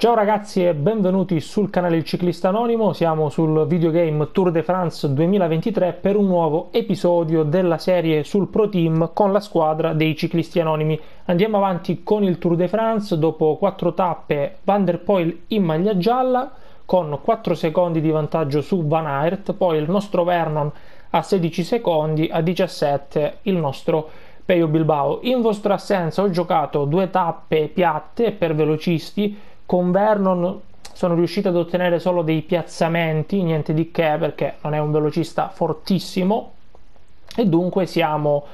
Ciao ragazzi e benvenuti sul canale Il Ciclista Anonimo, siamo sul videogame Tour de France 2023 per un nuovo episodio della serie sul Pro Team con la squadra dei ciclisti anonimi. Andiamo avanti con il Tour de France, dopo quattro tappe Van der Poel in maglia gialla con 4 secondi di vantaggio su Van Aert, poi il nostro Vernon a 16 secondi, a 17 il nostro Peio Bilbao. In vostra assenza ho giocato due tappe piatte per velocisti con Vernon sono riuscito ad ottenere solo dei piazzamenti, niente di che perché non è un velocista fortissimo. E dunque siamo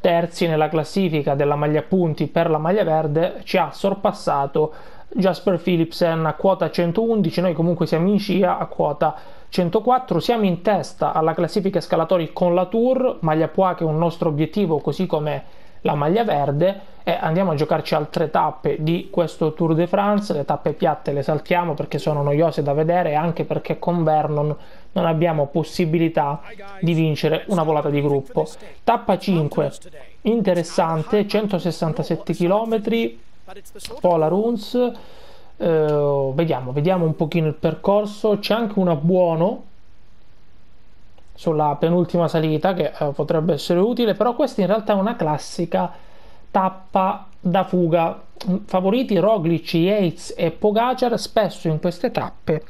terzi nella classifica della maglia punti per la maglia verde, ci ha sorpassato Jasper Philipsen a quota 111, noi comunque siamo in scia a quota 104, siamo in testa alla classifica scalatori con la Tour, maglia Poix che è un nostro obiettivo così come la maglia verde e andiamo a giocarci altre tappe di questo Tour de France. Le tappe piatte le saltiamo perché sono noiose da vedere e anche perché con Vernon non abbiamo possibilità di vincere una volata di gruppo. Tappa 5, interessante, 167 km, Polar Uh, vediamo, vediamo un pochino il percorso. C'è anche una buono sulla penultima salita che eh, potrebbe essere utile, però questa in realtà è una classica tappa da fuga. Favoriti Roglic, Yates e Pogacar, spesso in queste tappe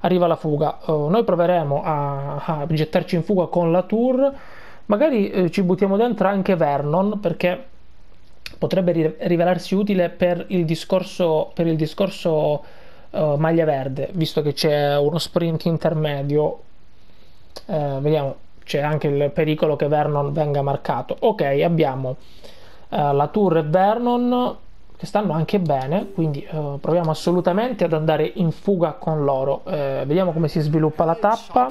arriva la fuga. Uh, noi proveremo a, a, gettarci in fuga con la Tour, magari eh, ci buttiamo dentro anche Vernon perché potrebbe rivelarsi utile per il discorso, per il discorso uh, maglia verde, visto che c'è uno sprint intermedio eh, vediamo c'è anche il pericolo che Vernon venga marcato. Ok abbiamo eh, la Tour e Vernon che stanno anche bene quindi eh, proviamo assolutamente ad andare in fuga con loro. Eh, vediamo come si sviluppa la tappa.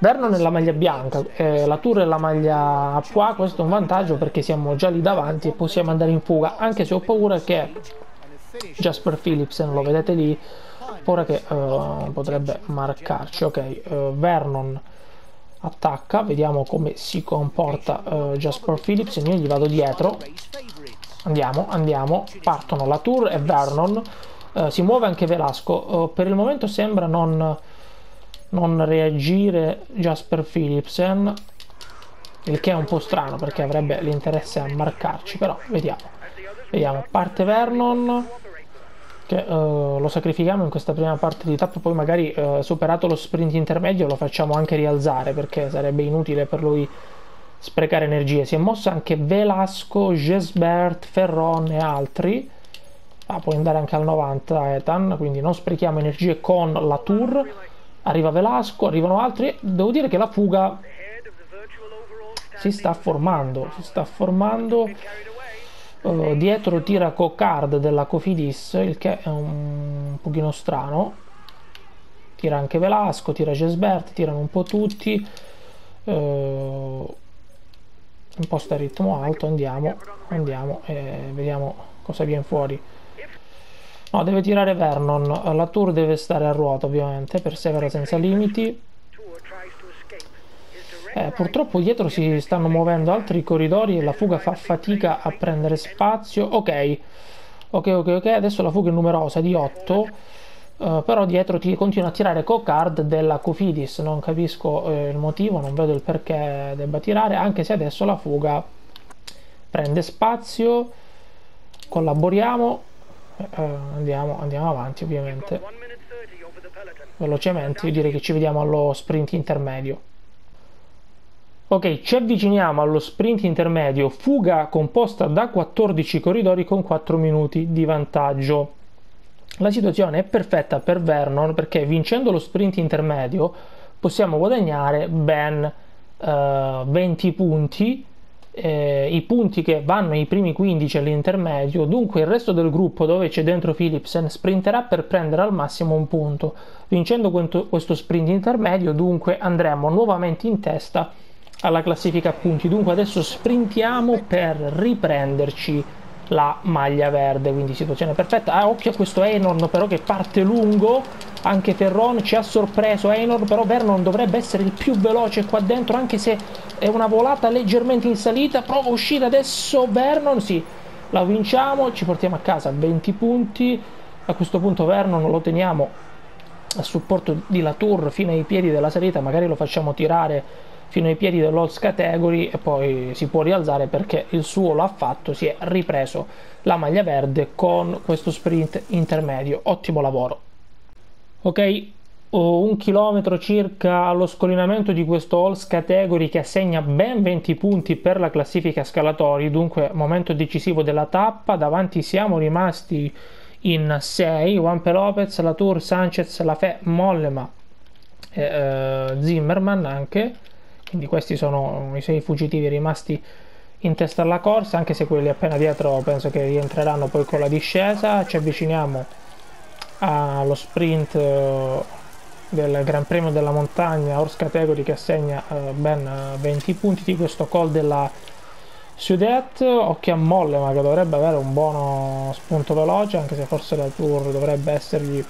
Vernon è la maglia bianca, eh, la Tour è la maglia a pois, questo è un vantaggio perché siamo già lì davanti e possiamo andare in fuga, anche se ho paura che Jasper Philipsen, lo vedete lì, ora che uh, potrebbe marcarci. Ok uh, Vernon attacca. Vediamo come si comporta uh, Jasper Phillips. Io gli vado dietro. Andiamo andiamo. Partono la Tour e Vernon. Si muove anche Velasco. Per il momento sembra non, non reagire Jasper Philipsen il che è un po' strano perché avrebbe l'interesse a marcarci però vediamo. Vediamo. Parte Vernon che uh, lo sacrifichiamo in questa prima parte di tappa, poi magari uh, superato lo sprint intermedio lo facciamo anche rialzare perché sarebbe inutile per lui sprecare energie. Si è mosso anche Velasco, Gesbert, Ferron e altri. Ah, può andare anche al 90 Ethan, quindi non sprechiamo energie con la Tour. Arriva Velasco, arrivano altri. Devo dire che la fuga si sta formando, si sta formando uh, dietro tira Cocard della Cofidis il che è un pochino strano. Tira anche Velasco tira Gesbert tirano un po' tutti. Uh, imposta il ritmo alto andiamo andiamo e vediamo cosa viene fuori. No deve tirare Vernon. La tour deve stare a ruota ovviamente persevera senza limiti eh, purtroppo dietro si stanno muovendo altri corridori e la fuga fa fatica a prendere spazio. Ok, ok, ok, ok. Adesso la fuga è numerosa di 8. Uh, eh, però dietro ti continua a tirare Cocard della Cofidis. Non capisco uh, il motivo, non vedo il perché debba tirare. Anche se adesso la fuga prende spazio. Collaboriamo. Uh, andiamo, andiamo avanti, ovviamente. Velocemente, io direi che ci vediamo allo sprint intermedio. Ok, ci avviciniamo allo sprint intermedio, fuga composta da 14 corridori con 4 minuti di vantaggio. La situazione è perfetta per Vernon perché vincendo lo sprint intermedio possiamo guadagnare ben uh, 20 punti, eh, i punti che vanno ai primi 15 all'intermedio, dunque il resto del gruppo dove c'è dentro Philipsen sprinterà per prendere al massimo un punto. Vincendo questo sprint intermedio dunque andremo nuovamente in testa alla classifica punti. Dunque adesso sprintiamo per riprenderci la maglia verde quindi situazione perfetta. Ah, occhio a questo Einon però che parte lungo. Anche Ferron ci ha sorpreso. Einon però Vernon dovrebbe essere il più veloce qua dentro anche se è una volata leggermente in salita. Prova a uscire adesso Vernon. Sì la vinciamo. Ci portiamo a casa 20 punti. A questo punto Vernon lo teniamo a supporto di Latour fino ai piedi della salita. Magari lo facciamo tirare fino ai piedi dell'Olds Category e poi si può rialzare perché il suo l'ha fatto si è ripreso la maglia verde con questo sprint intermedio. Ottimo lavoro. Ok un chilometro circa allo scollinamento di questo Halls Category che assegna ben 20 punti per la classifica scalatori, dunque momento decisivo della tappa, davanti siamo rimasti in 6, Juanpe Lopez, Latour, Sanchez, Lafè, Mollema eh, Zimmerman anche, quindi questi sono i 6 fuggitivi rimasti in testa alla corsa, anche se quelli appena dietro penso che rientreranno poi con la discesa, ci avviciniamo allo sprint eh, del Gran Premio della Montagna Horse Category che assegna eh, ben 20 punti di questo call della Sudet occhio a molle ma che dovrebbe avere un buono spunto veloce anche se forse la Tour dovrebbe essergli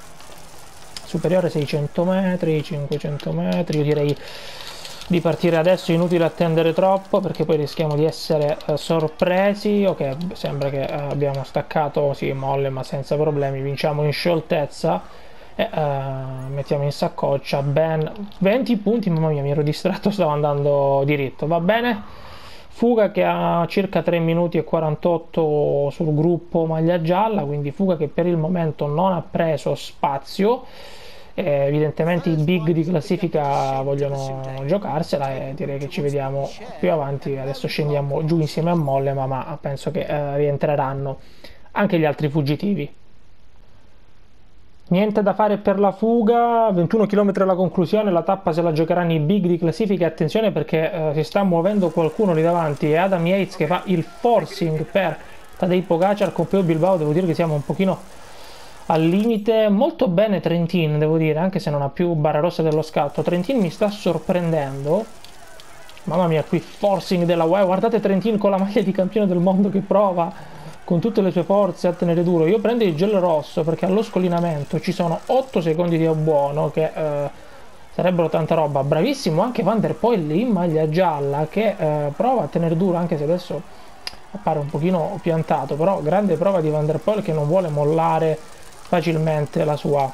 superiore 600 metri 500 metri io direi di partire adesso inutile attendere troppo perché poi rischiamo di essere eh, sorpresi. Ok sembra che eh, abbiamo staccato sì molle ma senza problemi. Vinciamo in scioltezza e uh, mettiamo in saccoccia ben 20 punti. Mamma mia mi ero distratto stavo andando diritto. Va bene? Fuga che ha circa 3 minuti e 48 sul gruppo maglia gialla quindi fuga che per il momento non ha preso spazio eh, evidentemente i big di classifica vogliono giocarsela e direi che ci vediamo più avanti. Adesso scendiamo giù insieme a Mollema ma penso che eh, rientreranno anche gli altri fuggitivi. Niente da fare per la fuga, 21 km alla conclusione, la tappa se la giocheranno i big di classifica. Attenzione perché eh, si sta muovendo qualcuno lì davanti, è Adam Yates che fa il forcing per Tadej Pogacar con Peo Bilbao, devo dire che siamo un pochino al limite, molto bene Trentin devo dire, anche se non ha più barra rossa dello scatto, Trentin mi sta sorprendendo, mamma mia qui forcing della UE, guardate Trentin con la maglia di campione del mondo che prova con tutte le sue forze a tenere duro. Io prendo il gel rosso perché allo scollinamento ci sono 8 secondi di abbuono che eh, sarebbero tanta roba. Bravissimo anche Van der Poel lì in maglia gialla che eh, prova a tenere duro anche se adesso appare un pochino piantato, però grande prova di Van der Poel che non vuole mollare facilmente la sua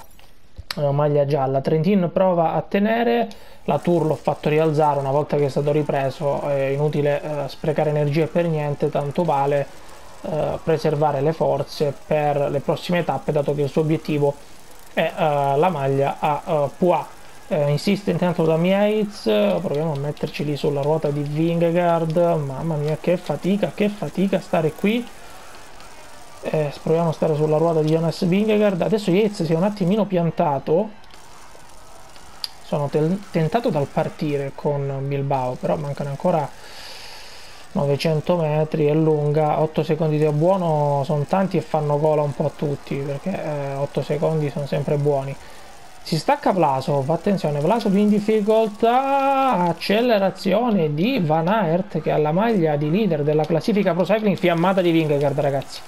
eh, maglia gialla. Trentin prova a tenere, la Tour l'ho fatto rialzare una volta che è stato ripreso, è inutile eh, sprecare energie per niente, tanto vale eh, preservare le forze per le prossime tappe dato che il suo obiettivo è uh, la maglia a uh, Pua insiste intanto da Yates proviamo a metterci lì sulla ruota di Vingegaard. Mamma mia che fatica che fatica stare qui eh, proviamo a stare sulla ruota di Jonas Vingegaard. Adesso Yates si è un attimino piantato. Sono tentato dal partire con Bilbao però mancano ancora 900 metri è lunga 8 secondi di buono sono tanti e fanno gola un po' a tutti perché eh, 8 secondi sono sempre buoni. Si stacca Vlasov attenzione Vlasov in difficoltà accelerazione di Van Aert che ha la maglia di leader della classifica pro cycling fiammata di Vingegaard ragazzi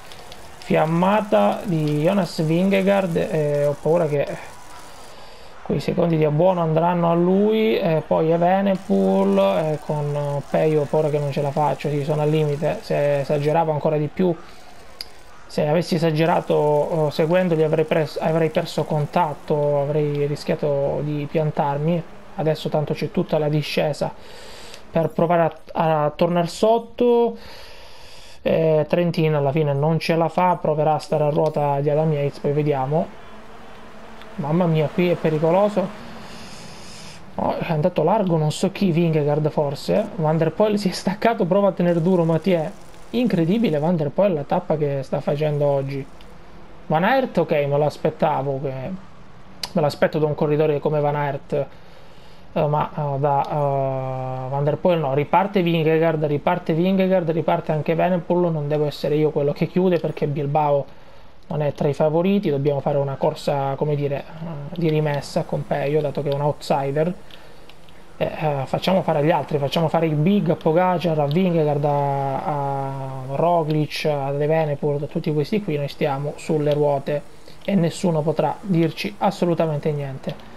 fiammata di Jonas Vingegaard e ho paura che quei secondi di abbuono andranno a lui e poi Evenepoel e con Peio ora che non ce la faccio sì, sono al limite se esageravo ancora di più se avessi esagerato eh, seguendoli avrei, preso, avrei perso contatto avrei rischiato di piantarmi adesso tanto c'è tutta la discesa per provare a, a tornare sotto eh, Trentino alla fine non ce la fa proverà a stare a ruota di Adam Yates poi vediamo Mamma mia, qui è pericoloso. Oh, è andato largo, non so chi, Vingegaard forse. Van der Poel si è staccato, prova a tenere duro Mathieu. Incredibile Van der Poel la tappa che sta facendo oggi. Van Aert, ok, me lo aspettavo. Che... Me l'aspetto da un corridore come Van Aert. Uh, ma uh, da uh, Van der Poel no, riparte Vingegaard, riparte Vingegaard, riparte anche Venepool, non devo essere io quello che chiude perché Bilbao non è tra i favoriti, dobbiamo fare una corsa, come dire, eh, di rimessa con Peio, dato che è un outsider. Eh, eh, facciamo fare agli altri, facciamo fare i big a Pogacar, a Vingegaard, a, a Roglic, a De Venepur, a tutti questi qui, noi stiamo sulle ruote e nessuno potrà dirci assolutamente niente.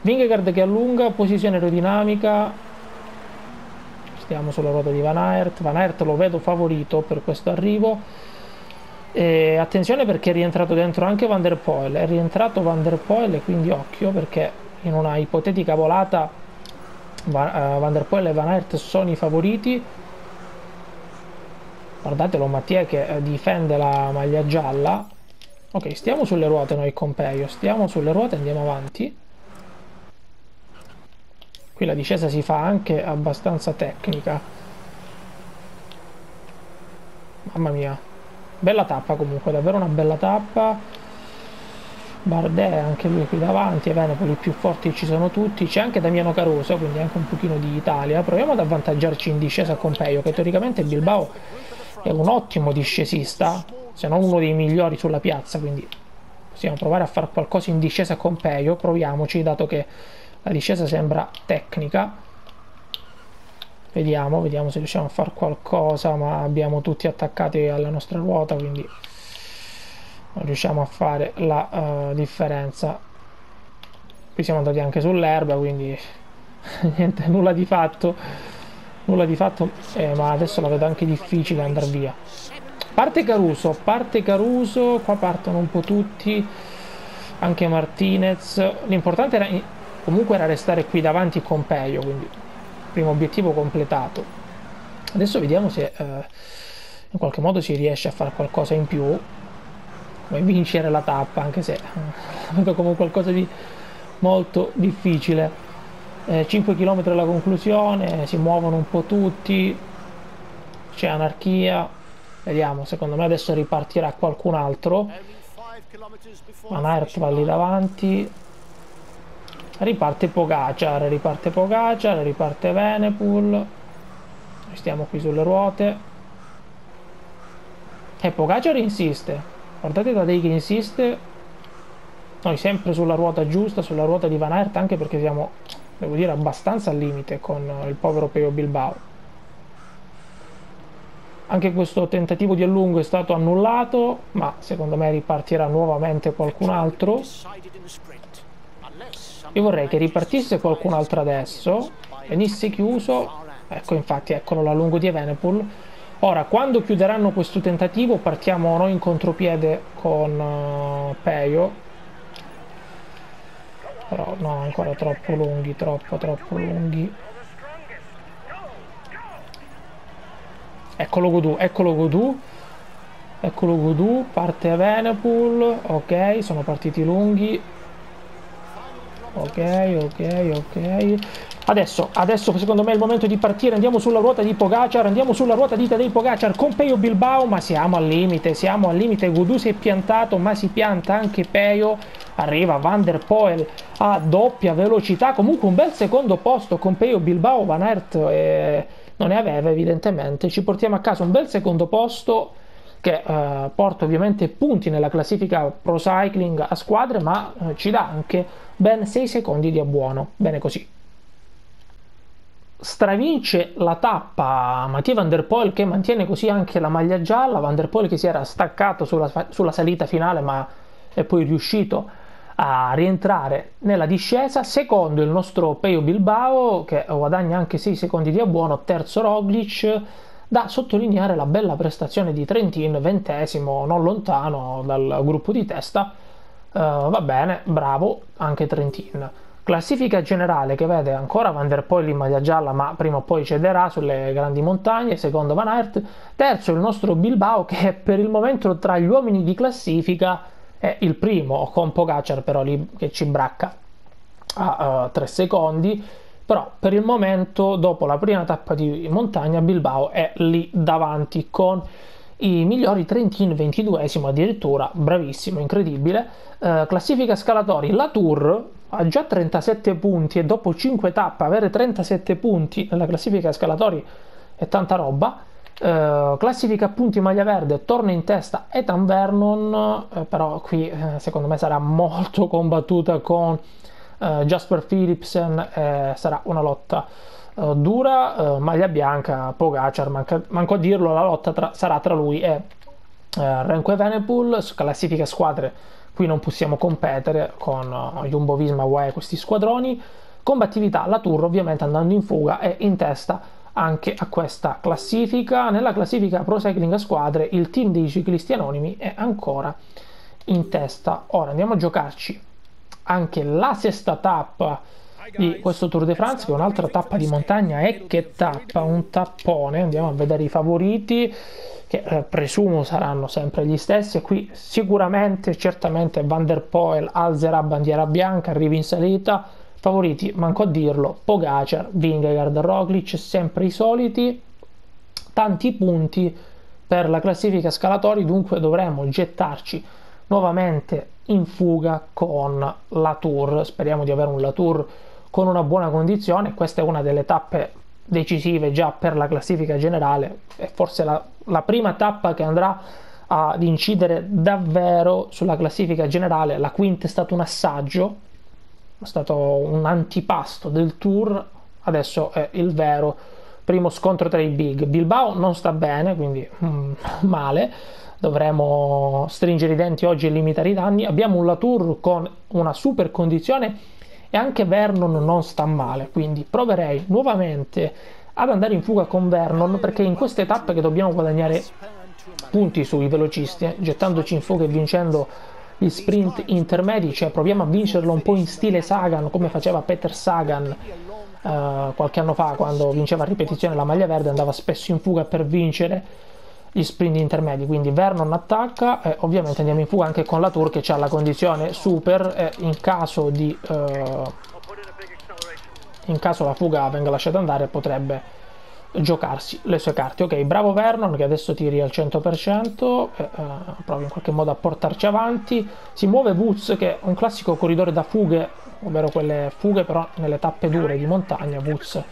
Vingegaard che allunga, posizione aerodinamica, stiamo sulla ruota di Van Aert, Van Aert lo vedo favorito per questo arrivo, E attenzione perché è rientrato dentro anche Van der Poel, è rientrato Van der Poel quindi occhio perché in una ipotetica volata Van, uh, Van der Poel e Van Aert sono i favoriti. Guardatelo Mattia che eh, difende la maglia gialla. Ok, stiamo sulle ruote noi con Peio, stiamo sulle ruote andiamo avanti. Qui la discesa si fa anche abbastanza tecnica. Mamma mia. Bella tappa comunque, davvero una bella tappa. Bardet anche lui qui davanti, Venepoli più forti ci sono tutti, c'è anche Damiano Caruso, quindi anche un pochino di Italia. Proviamo ad avvantaggiarci in discesa con Peio, che teoricamente Bilbao è un ottimo discesista, se non uno dei migliori sulla piazza, quindi possiamo provare a fare qualcosa in discesa con Peio, proviamoci, dato che la discesa sembra tecnica. Vediamo, vediamo se riusciamo a fare qualcosa, ma abbiamo tutti attaccati alla nostra ruota, quindi non riusciamo a fare la uh, differenza. Qui siamo andati anche sull'erba, quindi niente, nulla di fatto. Nulla di fatto, eh, ma adesso la vedo anche difficile andare via. Parte Caruso, parte Caruso, qua partono un po' tutti, anche Martinez. L'importante era comunque era restare qui davanti con Peio, quindi primo obiettivo completato. Adesso vediamo se eh, in qualche modo si riesce a fare qualcosa in più, come vincere la tappa, anche se la vedo come qualcosa di molto difficile. Eh, 5 km alla conclusione, si muovono un po' tutti, c'è anarchia, vediamo, secondo me adesso ripartirà qualcun altro. Van Aert va lì davanti, riparte Pogacar, riparte Pogacar, riparte Venepool, stiamo qui sulle ruote e Pogacar insiste, guardate Tadei che insiste, noi sempre sulla ruota giusta, sulla ruota di Van Aert anche perché siamo, devo dire, abbastanza al limite con il povero Peo Bilbao. Anche questo tentativo di allungo è stato annullato, ma secondo me ripartirà nuovamente qualcun altro. Io vorrei che ripartisse qualcun altro adesso, venisse chiuso, ecco infatti eccolo la lungo di Evenepoel. Ora, quando chiuderanno questo tentativo partiamo noi in contropiede con uh, Peio. Però no, ancora troppo lunghi, troppo, troppo lunghi. Eccolo Godù, eccolo Godù. Eccolo Godù, parte Evenepoel, ok, sono partiti lunghi, ok ok ok. Adesso adesso secondo me è il momento di partire andiamo sulla ruota di Pogacar andiamo sulla ruota di Tadej Pogacar con Peio Bilbao ma siamo al limite siamo al limite. Gudu si è piantato ma si pianta anche Peio. Arriva Van der Poel a doppia velocità comunque un bel secondo posto con Peio Bilbao. Van Aert eh, non ne aveva evidentemente. Ci portiamo a casa un bel secondo posto che eh, porta ovviamente punti nella classifica pro cycling a squadre ma eh, ci dà anche ben 6 secondi di abbuono. Bene così. Stravince la tappa Mattia Van Der Poel che mantiene così anche la maglia gialla. Van Der Poel che si era staccato sulla, sulla salita finale ma è poi riuscito a rientrare nella discesa. Secondo il nostro Peio Bilbao che guadagna anche 6 secondi di abbuono terzo Roglic da sottolineare la bella prestazione di Trentin, ventesimo, non lontano dal gruppo di testa. Uh, va bene, bravo anche Trentin. Classifica generale che vede ancora Van der Poel in maglia gialla, ma prima o poi cederà sulle grandi montagne, secondo Van Aert. Terzo il nostro Bilbao che per il momento tra gli uomini di classifica è il primo, con Pogacar però lì che ci bracca a 3 uh, secondi però per il momento dopo la prima tappa di montagna Bilbao è lì davanti con i migliori Trentin 22esimo addirittura bravissimo incredibile. Eh, classifica scalatori la Tour ha già 37 punti e dopo 5 tappe avere 37 punti nella classifica scalatori è tanta roba. Eh, classifica punti maglia verde torna in testa Ethan Vernon eh, però qui eh, secondo me sarà molto combattuta con uh, Jasper Philipsen eh, sarà una lotta uh, dura, uh, maglia bianca, Pogacar, manca, manco a dirlo, la lotta tra, sarà tra lui e Renko Evenepoel, classifica squadre, qui non possiamo competere con Jumbo Visma, UAE, questi squadroni, combattività, la Tour ovviamente andando in fuga e in testa anche a questa classifica. Nella classifica Pro Cycling a squadre il team dei ciclisti anonimi è ancora in testa. Ora andiamo a giocarci anche la sesta tappa di questo Tour de France che è un'altra tappa di montagna e che tappa, un tappone. Andiamo a vedere i favoriti che eh, presumo saranno sempre gli stessi e qui sicuramente, certamente Van der Poel alzerà bandiera bianca, arrivi in salita favoriti, manco a dirlo, Pogacar, Vingegaard, Roglic, sempre i soliti, tanti punti per la classifica scalatori, dunque dovremo gettarci nuovamente in fuga con la Tour, speriamo di avere un La Tour con una buona condizione, questa è una delle tappe decisive già per la classifica generale, è forse la, la prima tappa che andrà ad incidere davvero sulla classifica generale, la quinta è stato un assaggio, è stato un antipasto del tour, adesso è il vero primo scontro tra i big. Bilbao non sta bene, quindi mm, male, dovremo stringere i denti oggi e limitare i danni. Abbiamo un Latour con una super condizione e anche Vernon non sta male, quindi proverei nuovamente ad andare in fuga con Vernon perché in queste tappe che dobbiamo guadagnare punti sui velocisti, eh, gettandoci in fuga e vincendo gli sprint intermedi, cioè proviamo a vincerlo un po' in stile Sagan come faceva Peter Sagan Uh, qualche anno fa quando vinceva a ripetizione la maglia verde andava spesso in fuga per vincere gli sprint intermedi, quindi Vernon attacca e ovviamente andiamo in fuga anche con la Tour che ha la condizione super e in caso di uh, in caso la fuga venga lasciata andare potrebbe giocarsi le sue carte. Ok, bravo Vernon che adesso tiri al 100% e uh, provi in qualche modo a portarci avanti. Si muove Woods che è un classico corridore da fughe, ovvero quelle fughe però nelle tappe dure di montagna. Woods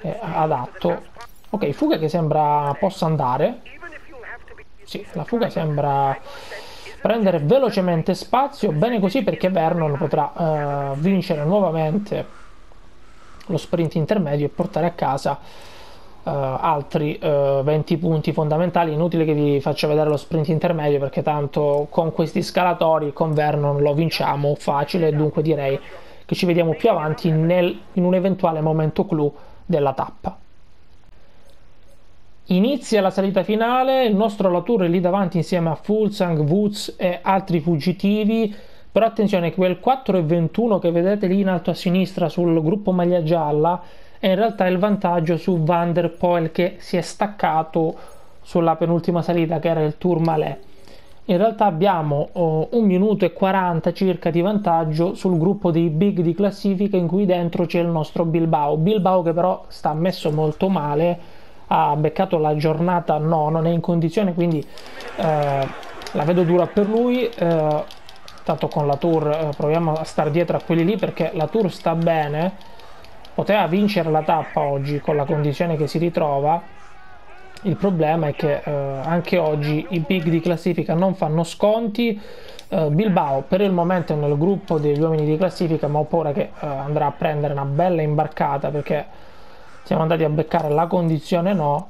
è adatto. Ok, fuga che sembra possa andare. Sì, la fuga sembra prendere velocemente spazio, bene così perché Vernon potrà uh, vincere nuovamente lo sprint intermedio e portare a casa uh, altri uh, 20 punti fondamentali. Inutile che vi faccia vedere lo sprint intermedio perché tanto con questi scalatori con Vernon lo vinciamo facile, dunque direi che ci vediamo più avanti nel, in un eventuale momento clou della tappa. Inizia la salita finale, il nostro Latour è lì davanti insieme a Fulsang, Woods e altri fuggitivi, però attenzione quel 4 e 21 che vedete lì in alto a sinistra sul gruppo maglia gialla è in realtà il vantaggio su Van der Poel che si è staccato sulla penultima salita che era il Tourmalet. In realtà abbiamo oh, un minuto e 40 circa di vantaggio sul gruppo dei big di classifica in cui dentro c'è il nostro Bilbao. Bilbao che però sta messo molto male ha beccato la giornata no, non è in condizione, quindi eh, la vedo dura per lui. Eh, tanto con la Tour eh, proviamo a stare dietro a quelli lì perché la Tour sta bene. Poteva vincere la tappa oggi con la condizione che si ritrova. Il problema è che eh, anche oggi i big di classifica non fanno sconti. Uh, Bilbao per il momento è nel gruppo degli uomini di classifica ma ho paura che uh, andrà a prendere una bella imbarcata perché siamo andati a beccare la condizione no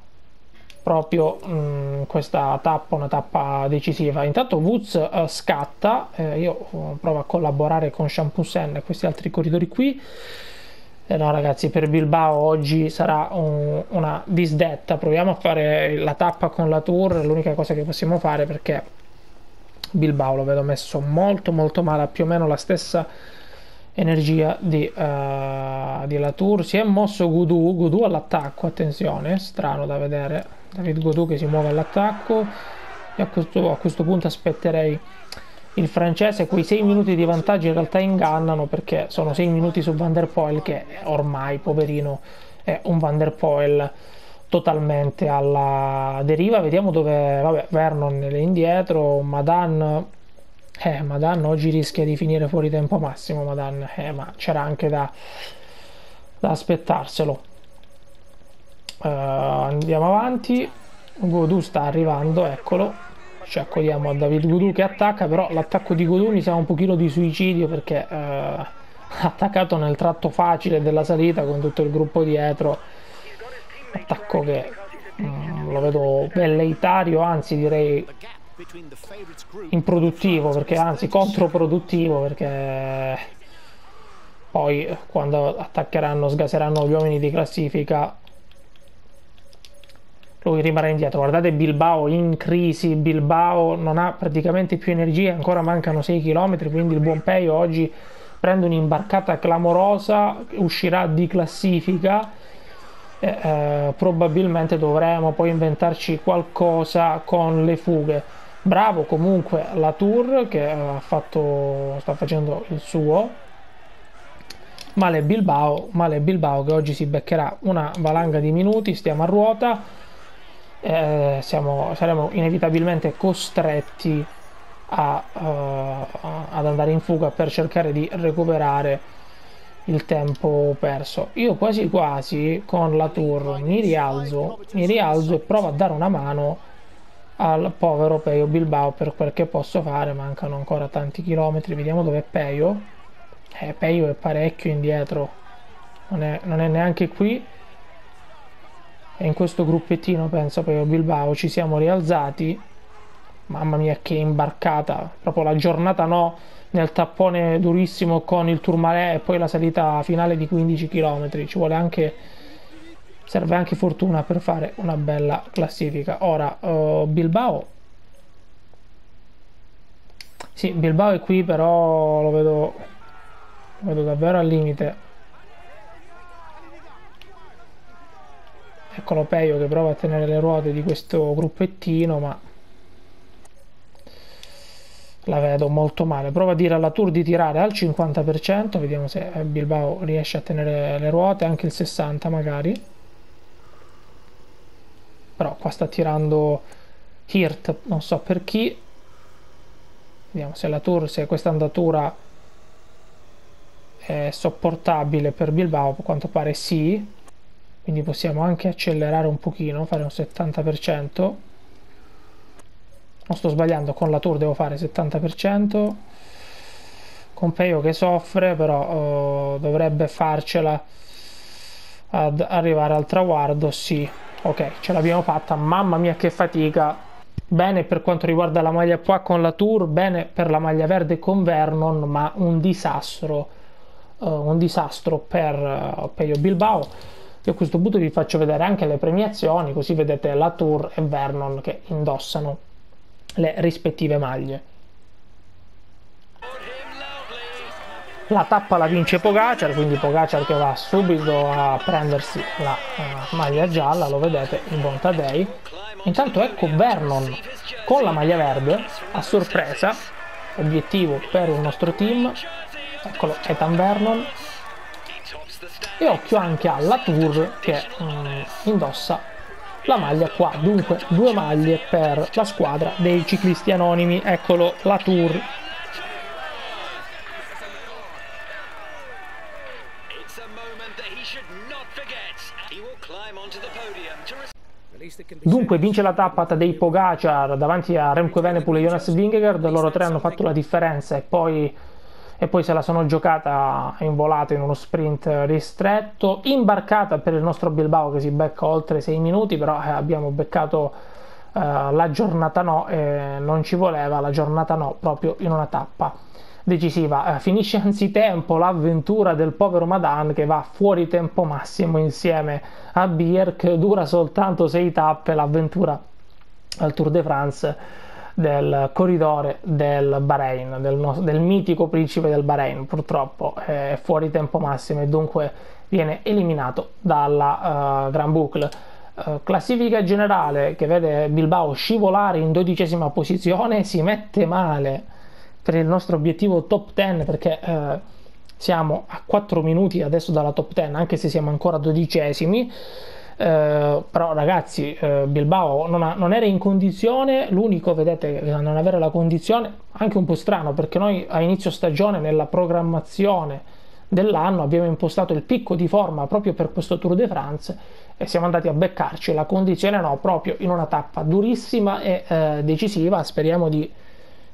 proprio mh, mm, questa tappa una tappa decisiva. Intanto Woods uh, scatta eh, io uh, provo a collaborare con Champoussin e questi altri corridori qui. Eh, no ragazzi per Bilbao oggi sarà un, una disdetta. Proviamo a fare la tappa con la tour l'unica cosa che possiamo fare perché Bilbao lo vedo messo molto molto male più o meno la stessa energia di, uh, di Latour. Si è mosso Gudu. Gudu all'attacco attenzione strano da vedere. David Gudu che si muove all'attacco. E a questo, a questo punto aspetterei il francese. Quei 6 minuti di vantaggio in realtà ingannano perché sono 6 minuti su Van der Poel che ormai poverino è un Van der Poel totalmente alla deriva. Vediamo dove vabbè Vernon è indietro Madan eh, Madan oggi rischia di finire fuori tempo massimo, Madan, eh, ma c'era anche da, da aspettarselo. Uh, andiamo avanti, Godu sta arrivando, eccolo, ci accodiamo a David Godu che attacca, però l'attacco di Godu mi sa un pochino di suicidio perché uh, ha attaccato nel tratto facile della salita con tutto il gruppo dietro, attacco che um, lo vedo velleitario, anzi direi improduttivo perché anzi controproduttivo perché poi quando attaccheranno sgaseranno gli uomini di classifica lui rimarrà indietro. Guardate Bilbao in crisi, Bilbao non ha praticamente più energia, ancora mancano 6 km, quindi il buon Peio oggi prende un'imbarcata clamorosa, uscirà di classifica. Eh, eh, probabilmente dovremo poi inventarci qualcosa con le fughe. Bravo comunque la Tour che ha fatto, sta facendo il suo. Male Bilbao, male Bilbao che oggi si beccherà una valanga di minuti, stiamo a ruota eh, siamo, saremo inevitabilmente costretti a, uh, ad andare in fuga per cercare di recuperare il tempo perso. Io quasi quasi con la tour mi rialzo, mi rialzo e provo a dare una mano al povero Peio Bilbao per quel che posso fare, mancano ancora tanti chilometri, vediamo dove è Peio. Eh, Peio è parecchio indietro, non è, non è neanche qui. E in questo gruppettino penso poi a Bilbao ci siamo rialzati. Mamma mia che imbarcata proprio la giornata no nel tappone durissimo con il Tourmalet e poi la salita finale di 15 km ci vuole anche serve anche fortuna per fare una bella classifica. Ora uh, Bilbao. Sì Bilbao è qui però lo vedo lo vedo davvero al limite. Eccolo Peio che prova a tenere le ruote di questo gruppettino ma la vedo molto male. Prova a dire alla Tour di tirare al 50% vediamo se Bilbao riesce a tenere le ruote anche il 60 magari però qua sta tirando Hirt non so per chi. Vediamo se la Tour se questa andatura è sopportabile per Bilbao a quanto pare sì. Quindi possiamo anche accelerare un pochino fare un 70% non sto sbagliando con la tour devo fare 70% con Peio che soffre però uh, dovrebbe farcela ad arrivare al traguardo sì ok ce l'abbiamo fatta. Mamma mia che fatica. Bene per quanto riguarda la maglia qua con la tour bene per la maglia verde con Vernon ma un disastro uh, un disastro per uh, Peio Bilbao. Io a questo punto vi faccio vedere anche le premiazioni, così vedete la Tour e Vernon che indossano le rispettive maglie. La tappa la vince Pogacar, quindi Pogacar che va subito a prendersi la uh, maglia gialla, lo vedete in buon Tadei. Intanto ecco Vernon con la maglia verde, a sorpresa, obiettivo per il nostro team. Eccolo Ethan Vernon, e occhio anche alla Tour che um, indossa la maglia qua dunque due maglie per la squadra dei ciclisti anonimi eccolo la Tour Dunque vince la tappa dei Pogacar davanti a Remco Evenepoel e Jonas Vingegaard, loro tre hanno fatto la differenza e poi e poi se la sono giocata in volato in uno sprint ristretto, imbarcata per il nostro Bilbao che si becca oltre 6 minuti, però eh, abbiamo beccato eh, la giornata no e non ci voleva la giornata no proprio in una tappa decisiva. Eh, finisce anzitempo l'avventura del povero Madan che va fuori tempo massimo insieme a Bierk, dura soltanto 6 tappe l'avventura al Tour de France del corridore del Bahrain, del, del mitico principe del Bahrain, purtroppo è fuori tempo massimo e dunque viene eliminato dalla uh, Grand Boucle. Classifica generale che vede Bilbao scivolare in dodicesima posizione, si mette male per il nostro obiettivo top 10 perché uh, siamo a 4 minuti adesso dalla top 10 anche se siamo ancora dodicesimi. Eh, però ragazzi eh, Bilbao non, ha, non, era in condizione. L'unico vedete a non avere la condizione anche un po' strano perché noi a inizio stagione nella programmazione dell'anno abbiamo impostato il picco di forma proprio per questo Tour de France e siamo andati a beccarci. La condizione no proprio in una tappa durissima e eh, decisiva. Speriamo di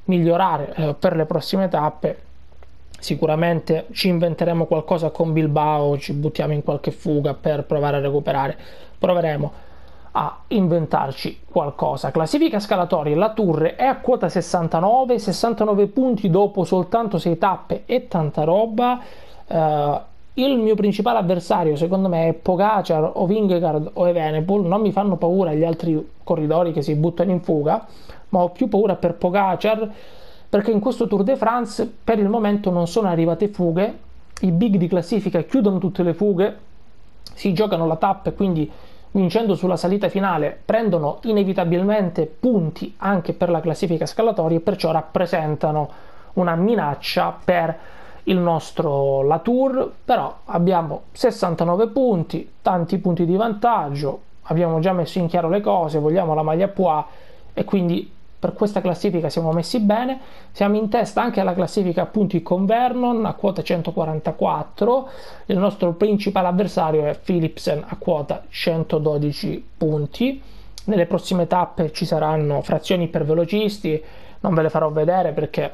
migliorare eh, per le prossime tappe sicuramente ci inventeremo qualcosa con Bilbao, ci buttiamo in qualche fuga per provare a recuperare, proveremo a inventarci qualcosa. Classifica scalatoria, la Tour è a quota 69, 69 punti dopo soltanto 6 tappe e tanta roba. Uh, il mio principale avversario secondo me è Pogacar o Vingegaard o Evenepoel, non mi fanno paura gli altri corridori che si buttano in fuga, ma ho più paura per Pogacar perché in questo Tour de France per il momento non sono arrivate fughe, i big di classifica chiudono tutte le fughe, si giocano la tappa e quindi vincendo sulla salita finale prendono inevitabilmente punti anche per la classifica scalatoria e perciò rappresentano una minaccia per il nostro Latour, però abbiamo 69 punti, tanti punti di vantaggio, abbiamo già messo in chiaro le cose, vogliamo la maglia Poix e quindi per questa classifica siamo messi bene, siamo in testa anche alla classifica punti con Vernon a quota 144, il nostro principale avversario è Philipsen a quota 112 punti, nelle prossime tappe ci saranno frazioni per velocisti, non ve le farò vedere perché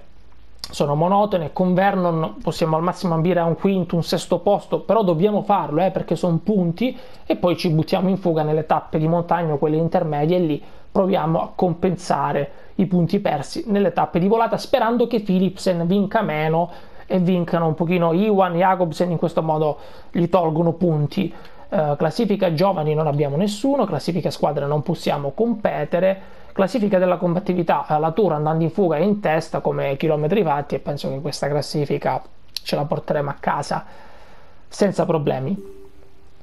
sono monotone, con Vernon possiamo al massimo ambire a un quinto, un sesto posto, però dobbiamo farlo eh, perché sono punti e poi ci buttiamo in fuga nelle tappe di montagna, quelle intermedie e lì proviamo a compensare i punti persi nelle tappe di volata sperando che Philipsen vinca meno e vincano un pochino Iwan, Jacobsen, in questo modo gli tolgono punti. Uh, classifica giovani non abbiamo nessuno, classifica squadra non possiamo competere Classifica della combattività, eh, la Tour andando in fuga è in testa come chilometri fatti e penso che questa classifica ce la porteremo a casa senza problemi.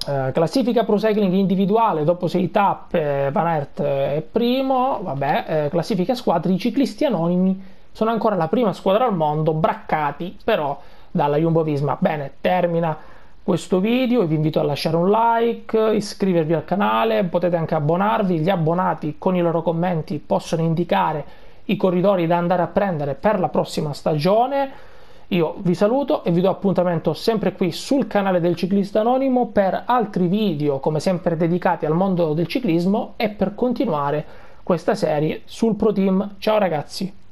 Uh, classifica pro cycling individuale dopo 6 tappe Van Aert è primo vabbè uh, classifica squadre i ciclisti anonimi sono ancora la prima squadra al mondo braccati però dalla Jumbo Visma bene termina questo video, vi invito a lasciare un like, iscrivervi al canale, potete anche abbonarvi, gli abbonati con i loro commenti possono indicare i corridori da andare a prendere per la prossima stagione. Io vi saluto e vi do appuntamento sempre qui sul canale del Ciclista Anonimo per altri video come sempre dedicati al mondo del ciclismo e per continuare questa serie sul Pro Team. Ciao ragazzi!